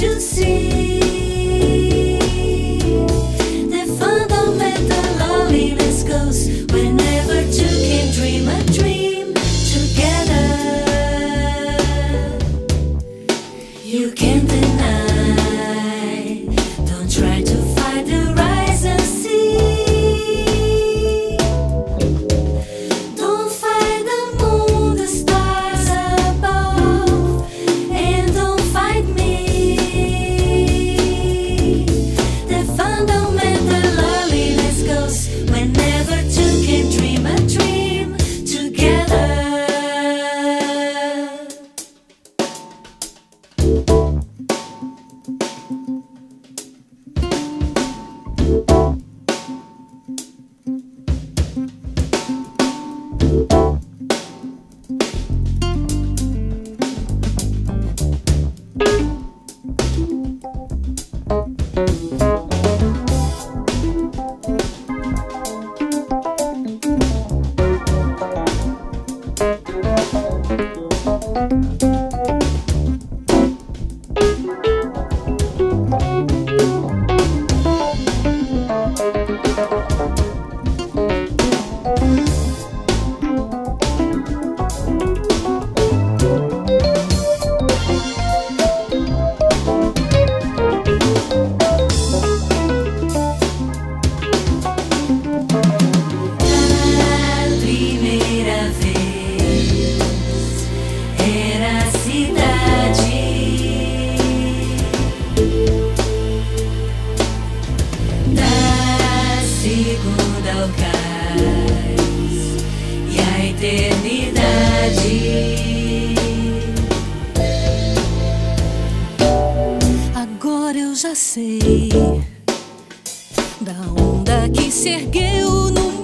to see. Segunda ao cais e a eternidade. Agora eu já sei da onda que se ergueu no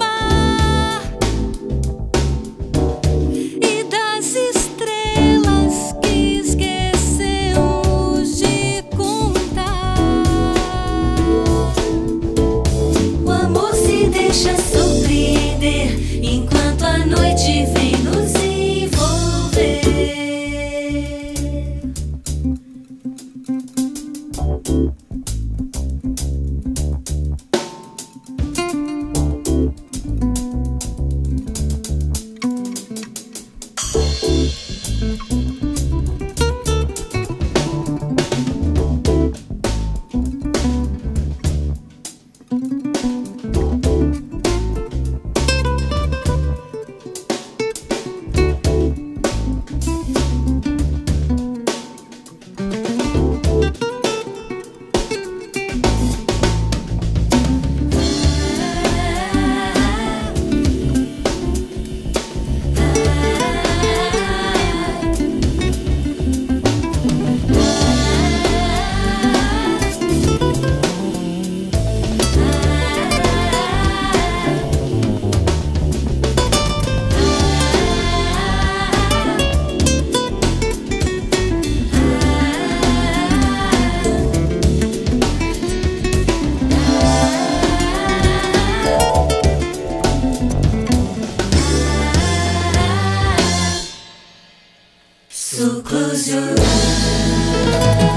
To close your eyes.